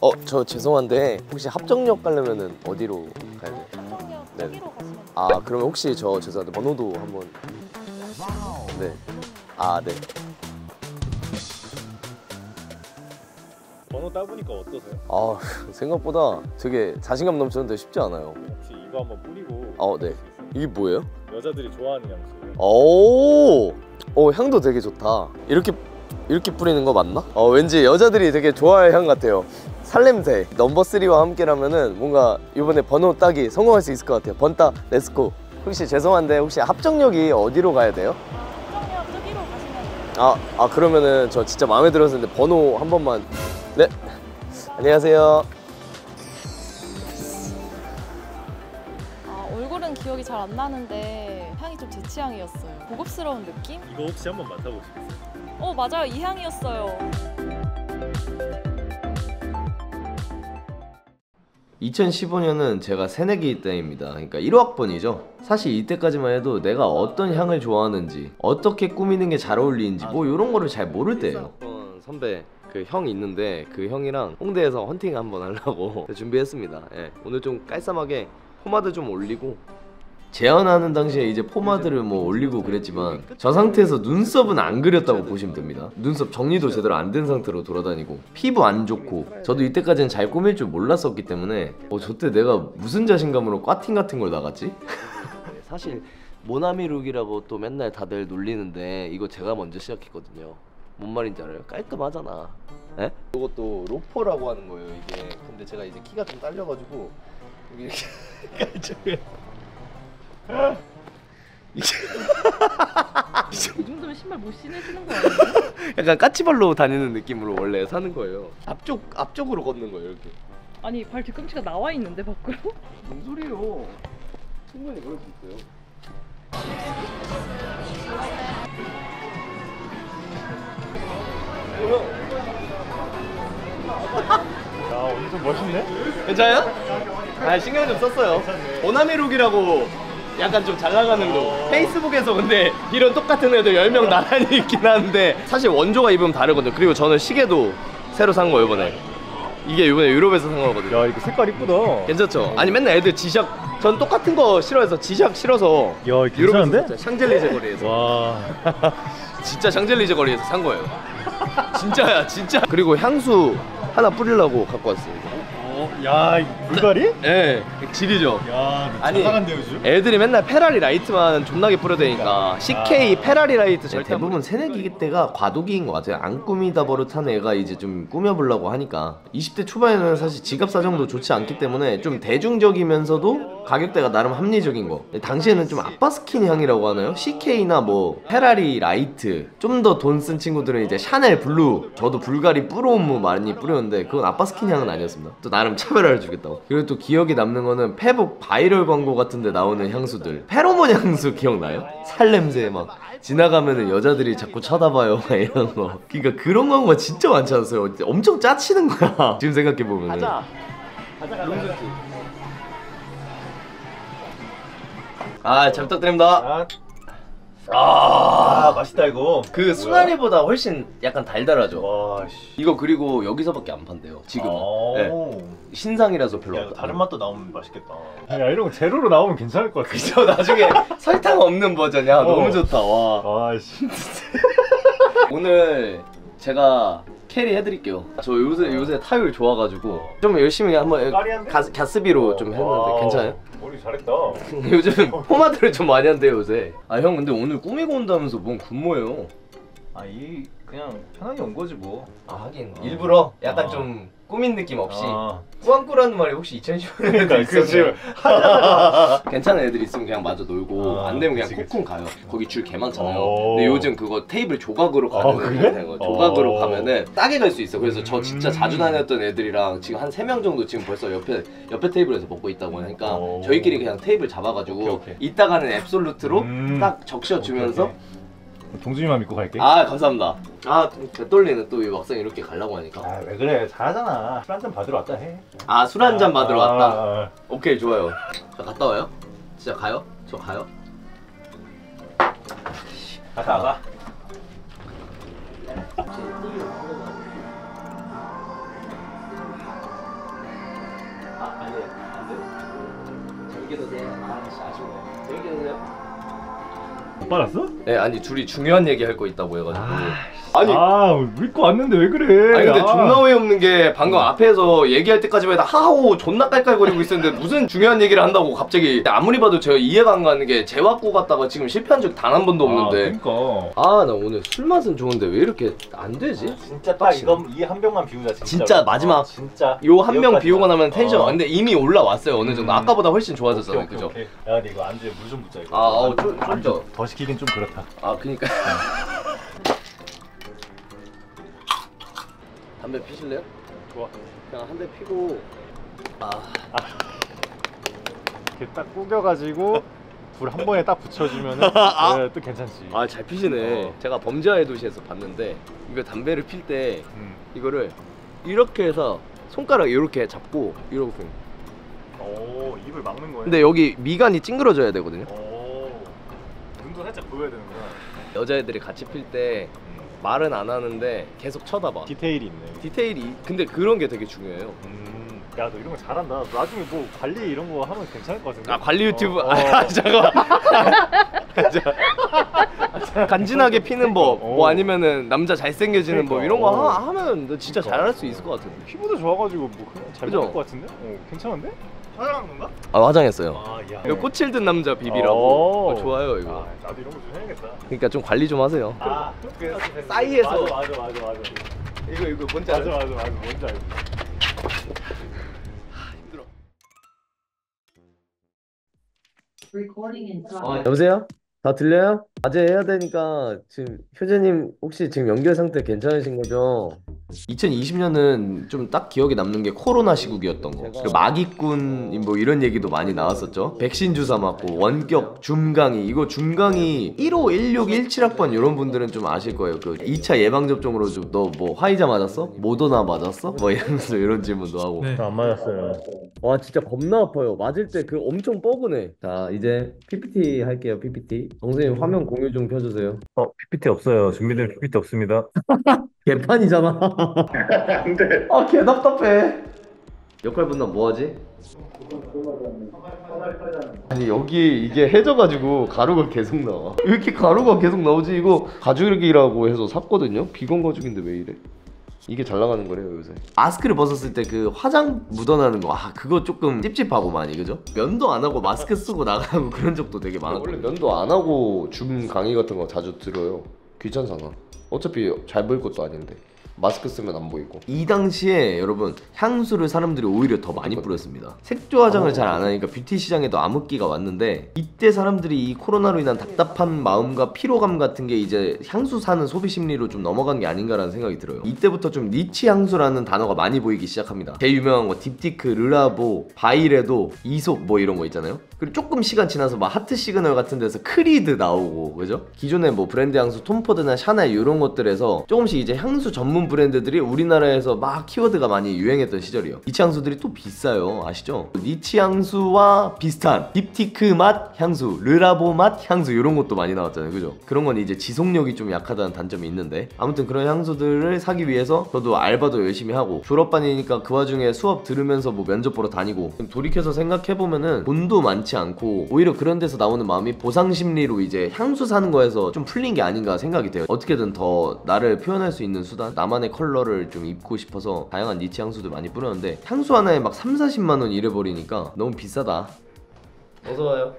어 저 죄송한데 혹시 합정역 가려면은 어디로 가야 돼요? 합정역 네. 여기로 가시면 돼요. 아 그러면 혹시 저 죄송한데 번호도 한번 네. 아 네. 번호 따보니까 어떠세요? 아 생각보다 되게 자신감 넘치는데 쉽지 않아요. 혹시 이거 한번 뿌리고 어, 네. 이게 뭐예요? 여자들이 좋아하는 향수예요. 오, 오 향도 되게 좋다. 이렇게 이렇게 뿌리는 거 맞나? 어 왠지 여자들이 되게 좋아할 향 같아요. 살냄새 number 3와 함께라면은 뭔가 이번에 번호 따기 성공할 수 있을 것 같아요. 번따 let's go. 혹시 죄송한데 혹시 합정역이 어디로 가야 돼요? 합정역 저기로 가시면 돼요. 아, 아 그러면은 저 진짜 마음에 들었는데 번호 한 번만. 네. 안녕하세요. 아, 얼굴은 기억이 잘 안 나는데 향이 좀 제 취향이었어요. 고급스러운 느낌? 이거 혹시 한번 맡아보시겠어요? 어 맞아요 이 향이었어요. 2015년은 제가 새내기 때입니다. 그러니까 1학번이죠. 사실 이때까지만 해도 내가 어떤 향을 좋아하는지, 어떻게 꾸미는 게 잘 어울리는지 뭐 이런 거를 잘 모를 때예요. 선배 그 형이 있는데 그 형이랑 홍대에서 헌팅 한번 하려고 준비했습니다. 예, 오늘 좀 깔쌈하게 포마드 좀 올리고 재현하는 당시에 이제 포마드를 뭐 올리고 그랬지만 저 상태에서 눈썹은 안 그렸다고 보시면 됩니다. 눈썹 정리도 제대로 안 된 상태로 돌아다니고 피부 안 좋고 저도 이때까지는 잘 꾸밀 줄 몰랐었기 때문에 어 저때 내가 무슨 자신감으로 과팅 같은 걸 나갔지? 사실 모나미 룩이라고 또 맨날 다들 놀리는데 이거 제가 먼저 시작했거든요. 뭔 말인지 알아요? 깔끔하잖아. 에? 이것도 로퍼라고 하는 거예요 이게. 근데 제가 이제 키가 좀 딸려가지고 여기 이렇게 깔끔해. 이 정도면 신발 못 신으시는 거 아니에요? 약간 까치발로 다니는 느낌으로 원래 사는 거예요. 앞쪽 앞쪽으로 걷는 거예요 이렇게. 아니 발 뒤꿈치가 나와 있는데 밖으로? 뭔 소리예요? 충분히 그럴 수 있어요. 야 오늘 좀 멋있네? 괜찮아요? 아 신경 좀 썼어요. 오나미룩이라고 약간 좀 잘 나가는 룩. 페이스북에서 근데 이런 똑같은 애들 10명 나란히 있긴 하는데 사실 원조가 입으면 다르거든요. 그리고 저는 시계도 새로 산 거예요 이번에. 이게 이번에 유럽에서 산 거거든요. 야 이거 색깔 이쁘다. 괜찮죠? 아니 맨날 애들 지샥 전 똑같은 거 싫어해서 지샥 싫어서 야 괜찮은데? 샹젤리제 거리에서 와. 진짜 샹젤리제 거리에서 산 거예요. 진짜야 진짜. 그리고 향수 하나 뿌리려고 갖고 왔어요. 어, 야, 이 불가리? 예, 질이죠. 야, 아니, 나간데 요즘? 애들이 맨날 페라리 라이트만 존나게 뿌려대니까 CK 페라리 라이트 절대 대부분 새내기 때가 과도기인 것 같아요 안 꾸미다 버릇한 애가 이제 좀 꾸며보려고 하니까 20대 초반에는 사실 지갑 사정도 좋지 않기 때문에 좀 대중적이면서도 가격대가 나름 합리적인 거. 당시에는 좀 아빠 스킨 향이라고 하나요? CK나 뭐 페라리 라이트. 좀 더 돈 쓴 친구들은 이제 샤넬 블루. 저도 불가리 뿌르 옴므 많이 뿌렸는데 그건 아빠 스킨 향은 아니었습니다. 또 나름 차별화를 주겠다고. 그리고 또 기억에 남는 거는 페북 바이럴 광고 같은데 나오는 향수들. 페로몬 향수 기억나요? 살 냄새 막 지나가면은 여자들이 자꾸 쳐다봐요. 막 이런 거. 그러니까 그런 광고가 진짜 많지 않았어요. 엄청 짜치는 거야. 지금 생각해보면은. 가자. 가자 가자 아 잘 부탁드립니다 아, 아, 맛있다 이거. 그 순하리보다 훨씬 약간 달달하죠 와, 씨. 이거 그리고 여기서밖에 안 판대요 지금은 네. 오. 신상이라서 별로 야, 이거 없다 다른 맛도 나오면 맛있겠다. 야, 이런 거 제로로 나오면 괜찮을 것 같아. 그죠 나중에 설탕 없는 버전이야 어. 너무 좋다 와 와, 씨. 오늘 제가 carry 해드릴게요 저 요새 요새 타율 좋아가지고 좀 열심히 한번? 가, 갸스비로 좀 했는데. 괜찮아요? 잘했다. 요즘 포마드를 좀 많이 한대요 요새 아 형 근데 오늘 꾸미고 온다면서 뭔 군모예요 아, 이 그냥 편하게 온 거지 뭐. 아 하긴 일부러 약간 아. 좀 꾸민 느낌 없이 아, 꾸안꾸라는 말이 혹시 2015년에도 그러니까 그 지금 괜찮은 애들 있으면 그냥 마저 놀고 아, 안 되면 그냥 그치. 콩콩 가요. 거기 줄 개 많잖아요. 오. 근데 요즘 그거 테이블 조각으로 아, 가는 그래? 되는 거. 조각으로 오. 가면은 싸게 갈 수 있어. 그래서 저 진짜 음. 자주 다녔던 애들이랑 지금 한 세 명 정도 지금 벌써 옆에 옆에 테이블에서 먹고 있다고 하니까 오. 저희끼리 그냥 테이블 잡아가지고 오케이, 오케이. 이따가는 앱솔루트로 음. 딱 적셔 주면서 오케이, 동준이만 믿고 갈게. 아 감사합니다. 아 떨리는 또 막상 이렇게 가려고 하니까. 아 왜 그래 잘하잖아. 술 한 잔 받으러 왔다 해. 아 술 한 잔 받으러 왔다. 아, 아, 아, 오케이 좋아요. 자 갔다 와요. 진짜 가요? 저 가요? 갔다 와봐. 아 아니 안 돼요. 잘 이겨도 돼. 못 받았어? 네, 아니 둘이 중요한 얘기 할 거 있다고 해가지고. 아니, 아 믿고 왔는데 왜 그래 아니 근데 아. 존나 어이없는 게 방금 앞에서 얘기할 때까지만 해도 하하호 존나 깔깔거리고 있었는데 무슨 중요한 얘기를 한다고 갑자기 아무리 봐도 제가 이해가 안 가는 게 재왔고 갔다가 지금 실패한 적 단 한 번도 없는데 아, 그러니까 아 나 오늘 술 맛은 좋은데 왜 이렇게 안 되지? 진짜 딱 이거 이한 병만 비우자 진짜 진짜 마지막. 진짜 요 한 명. 비우고 나면 텐션 어. 근데 이미 올라왔어요 어느 정도 음. 아까보다 훨씬 좋아졌잖아요 오케이, 그죠? 오케이. 야 근데 이거 안주에 물 좀 붓자 이거 아, 어, 좀- 좀 안주 더. 더 시키긴 좀 그렇다 아 그니까 담배 피실래요? 좋아 그냥 한 대 피고 아 이렇게 딱 구겨가지고 불 한 번에 딱 붙여주면은 아. 네, 또 괜찮지 아 잘 피시네. 어. 제가 범죄와의 도시에서 봤는데 이거 담배를 필때 음. 이거를 이렇게 해서 손가락 이렇게 잡고 거예요. 오 입을 막는 거예요? 근데 여기 미간이 찡그러져야 되거든요. 오 살짝 보여야 되는구나 여자애들이 같이 필때 음. 말은 안 하는데 계속 쳐다봐. 디테일이 있네 디테일이 근데 그런 게 되게 중요해요. 음. 야 너 이런 거 잘한다 나중에 뭐 관리 이런 거 하면 괜찮을 것 같은데 아 관리 유튜브 어, 어. 아 잠깐 간지나게 피는 법, 어. 뭐 아니면은 남자 잘생겨지는 법 그러니까, 이런 거 어. 하, 면너 진짜 그러니까. 잘할 수 있을 것 같은데. 피부도 좋아가지고 뭐 그냥 잘 그죠? 먹을 것 같은데? 어 괜찮은데? 화장한 건가? 아 화장했어요. 아 야 이거 꽃을 든 남자 비비라고 어. 어, 좋아요 이거. 아, 나도 이런 거 좀 해야겠다 그러니까 좀 관리 좀 하세요. 아, 그 싸이에서. 맞아 맞아 맞아 맞아 이거 이거 뭔지 맞아 맞아 맞아 뭔지 힘들어. 아, progress. 여보세요? 다 들려요? 아재 해야 되니까 지금 효재님 혹시 지금 연결 상태 괜찮으신 거죠? 2020년은 좀 딱 기억에 남는 게 코로나 시국이었던 거. 그리고 마기꾼 뭐 이런 얘기도 많이 나왔었죠. 백신 주사 맞고 원격 줌 강의 이거 줌 강의 15, 16, 17학번 이런 분들은 좀 아실 거예요. 그 2차 예방 접종으로 좀 너 뭐 화이자 맞았어? 모더나 맞았어? 뭐 이러면서 이런 질문도 하고. 안 맞았어요 와 진짜 겁나 아파요 맞을 때 그 엄청 뻐근해 자 이제 PPT 할게요 PPT 정선생님 화면 공유 좀 켜주세요 어 PPT 없어요 준비된 PPT 없습니다 개판이잖아 안돼 아 개 답답해. 역할 분담 뭐하지? 아니 여기 이게 해져가지고 가루가 계속 나와. 왜 이렇게 가루가 계속 나오지? 이거 가죽이라고 해서 샀거든요? 비건 가죽인데 왜 이래? 이게 잘 나가는 거래요 요새. 마스크를 벗었을 때 그 화장 묻어나는 거 아 그거 조금 찝찝하고 많이 그죠? 면도 안 하고 마스크 쓰고 나가고 그런 적도 되게 많았고 원래 면도 안 하고 줌 강의 같은 거 자주 들어요. 귀찮잖아. 어차피 잘 보일 것도 아닌데 마스크 쓰면 안 보이고. 이 당시에 여러분 향수를 사람들이 오히려 더 많이 뿌렸습니다. 색조 화장을 잘 안 하니까 뷰티 시장에도 암흑기가 왔는데 이때 사람들이 이 코로나로 인한 답답한 마음과 피로감 같은 게 이제 향수 사는 소비 심리로 좀 넘어간 게 아닌가라는 생각이 들어요. 이때부터 좀 niche 향수라는 단어가 많이 보이기 시작합니다. 제일 유명한 거 딥티크, 르라보, 바이레도, 이솝 뭐 이런 거 있잖아요 그리고 조금 시간 지나서 막 하트 시그널 같은 데서 크리드 나오고 그죠? 기존에 뭐 브랜드 향수 톰포드나 샤넬 이런 것들에서 조금씩 이제 향수 전문 브랜드들이 우리나라에서 막 키워드가 많이 유행했던 시절이에요 niche 향수들이 또 비싸요 아시죠? niche 향수와 비슷한 딥티크 맛 향수, 르라보 맛 향수 이런 것도 많이 나왔잖아요 그죠? 그런 건 이제 지속력이 좀 약하다는 단점이 있는데 아무튼 그런 향수들을 사기 위해서 저도 알바도 열심히 하고 졸업반이니까 그 와중에 수업 들으면서 뭐 면접 보러 다니고 돌이켜서 생각해보면은 돈도 많지 않고 오히려 그런 데서 나오는 마음이 보상 심리로 이제 향수 사는 거에서 좀 풀린 게 아닌가 생각이 돼요. 어떻게든 더 나를 표현할 수 있는 수단 나만의 컬러를 좀 입고 싶어서 다양한 niche 향수들 많이 뿌렸는데 향수 하나에 막 3, 40만 원 이래버리니까 너무 비싸다. 어서와요.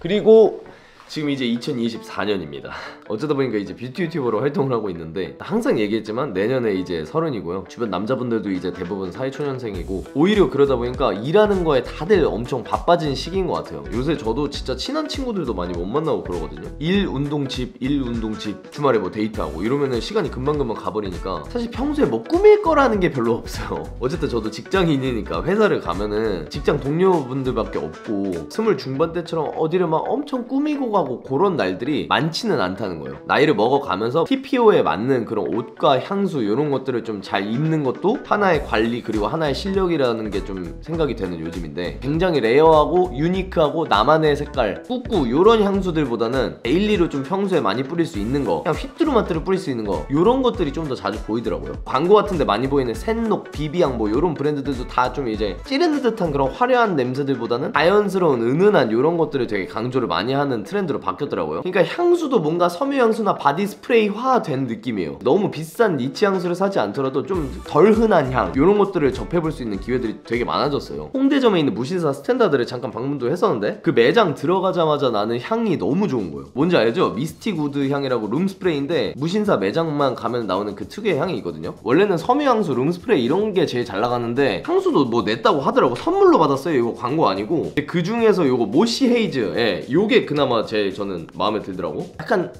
그리고 지금 이제 2024년입니다. 어쩌다 보니까 이제 뷰티 유튜버로 활동을 하고 있는데 항상 얘기했지만 내년에 이제 서른이고요. 주변 남자분들도 이제 대부분 사회초년생이고 오히려 그러다 보니까 일하는 거에 다들 엄청 바빠진 시기인 것 같아요. 요새 저도 진짜 친한 친구들도 많이 못 만나고 그러거든요. 일 운동 집, 일 운동 집, 주말에 뭐 데이트하고 이러면은 시간이 금방금방 가버리니까 사실 평소에 뭐 꾸밀 거라는 게 별로 없어요. 어쨌든 저도 직장인이니까 회사를 가면은 직장 동료분들밖에 없고 스물 중반 때처럼 어디를 막 엄청 꾸미고 가고 그런 날들이 많지는 않다는 거예요. 나이를 먹어가면서 TPO에 맞는 그런 옷과 향수 이런 것들을 좀 잘 입는 것도 하나의 관리 그리고 하나의 실력이라는 게 좀 생각이 되는 요즘인데 굉장히 rare하고 유니크하고 나만의 색깔 꾸꾸 이런 향수들보다는 daily로 좀 평소에 많이 뿌릴 수 있는 거 그냥 휘뚜루마뚜루 뿌릴 수 있는 거 이런 것들이 좀 더 자주 보이더라고요. 광고 같은데 많이 보이는 샌록, 비비앙 뭐 이런 브랜드들도 다 좀 이제 찌르는 듯한 그런 화려한 냄새들보다는 자연스러운 은은한 이런 것들을 되게 강조를 많이 하는 트렌드 로 바뀌었더라고요. 그러니까 향수도 뭔가 섬유 향수나 바디 스프레이화 된 느낌이에요. 너무 비싼 niche 향수를 사지 않더라도 좀 덜 흔한 향 이런 것들을 접해볼 수 있는 기회들이 되게 많아졌어요. 홍대점에 있는 무신사 스탠다드를 잠깐 방문도 했었는데 그 매장 들어가자마자 나는 향이 너무 좋은 거예요. 뭔지 알죠? 미스틱 우드 향이라고 룸 스프레이인데 무신사 매장만 가면 나오는 그 특유의 향이 있거든요. 원래는 섬유 향수, 룸 스프레이 이런 게 제일 잘 나가는데 향수도 뭐 냈다고 하더라고. 선물로 받았어요. 이거 광고 아니고. 그 중에서 요거 모시 헤이즈, 예, 요게 그나마 제 제일 저는 마음에 들더라고. 약간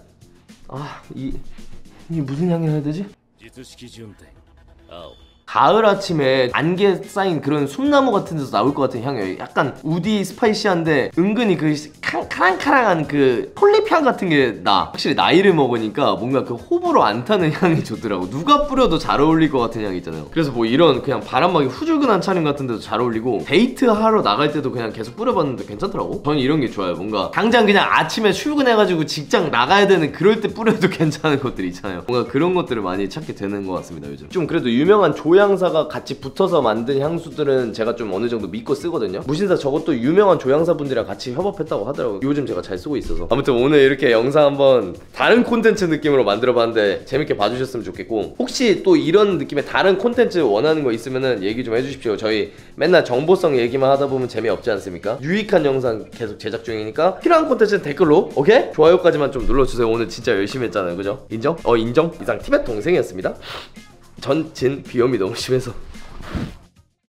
아이 이게 무슨 향이라 해야 되지? 가을 아침에 안개 쌓인 그런 숲나무 같은 데서 나올 것 같은 향이에요. 약간 woody spicy한데 은근히 그 카- 카랑카랑한 그 풀잎향 같은 게 나. 확실히 나이를 먹으니까 뭔가 그 호불호 안 타는 향이 좋더라고. 누가 뿌려도 잘 어울릴 것 같은 향 있잖아요. 그래서 뭐 이런 그냥 바람막이 후줄근한 차림 같은 데도 잘 어울리고 데이트 하러 나갈 때도 그냥 계속 뿌려봤는데 괜찮더라고. 저는 이런 게 좋아요. 뭔가 당장 그냥 아침에 출근해가지고 직장 나가야 되는 그럴 때 뿌려도 괜찮은 것들 있잖아요. 뭔가 그런 것들을 많이 찾게 되는 것 같습니다. 요즘. 좀 그래도 유명한 조향사가 같이 붙어서 만든 향수들은 제가 좀 어느 정도 믿고 쓰거든요. 무신사 저것도 유명한 조향사 분들이랑 같이 협업했다고 하더라고요. 요즘 제가 잘 쓰고 있어서. 아무튼 오늘 이렇게 영상 한번 다른 콘텐츠 느낌으로 만들어봤는데 재밌게 봐주셨으면 좋겠고 혹시 또 이런 느낌의 다른 콘텐츠 원하는 거 있으면은 얘기 좀 해주십시오. 저희 맨날 정보성 얘기만 하다 보면 재미없지 않습니까? 유익한 영상 계속 제작 중이니까 필요한 콘텐츠는 댓글로 오케이? 좋아요까지만 좀 눌러주세요. 오늘 진짜 열심히 했잖아요. 그죠? 인정? 어 인정? 이상 티벳 동생이었습니다. 전진 비염이 너무 심해서